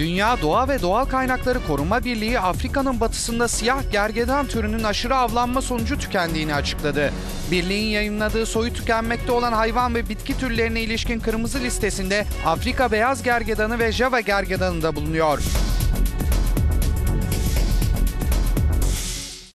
Dünya Doğa ve Doğal Kaynakları Koruma Birliği Afrika'nın batısında siyah gergedan türünün aşırı avlanma sonucu tükendiğini açıkladı. Birliğin yayınladığı soyu tükenmekte olan hayvan ve bitki türlerine ilişkin kırmızı listesinde Afrika beyaz gergedanı ve Java gergedanı da bulunuyor.